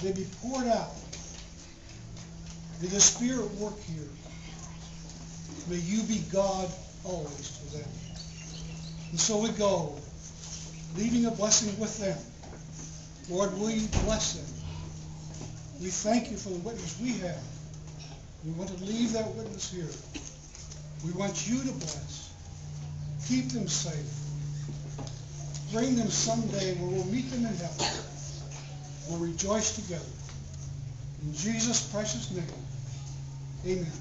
they be poured out. May the Spirit work here. May you be God always to them. And so we go, leaving a blessing with them. Lord, will you bless them? We thank you for the witness we have. We want to leave that witness here. We want you to bless. Keep them safe. Bring them someday where we'll meet them We'll rejoice together. In Jesus' precious name, amen.